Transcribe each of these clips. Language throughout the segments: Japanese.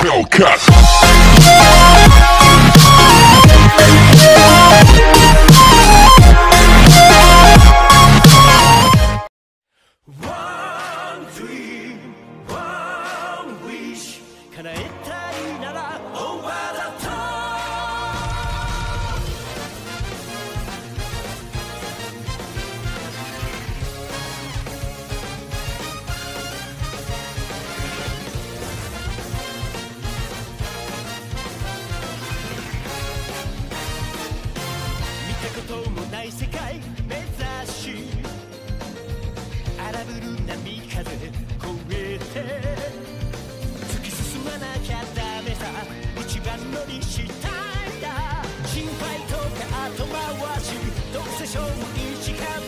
Bell cut. もない世界目指し荒ぶる波風越えて突き進まなきゃダメさ一番乗りしたいんだ。心配とか後回しどうせ勝負1時間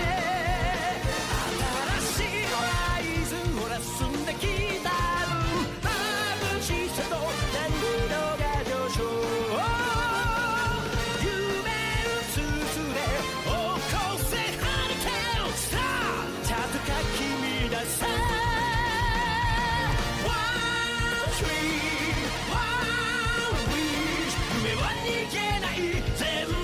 いけない。全部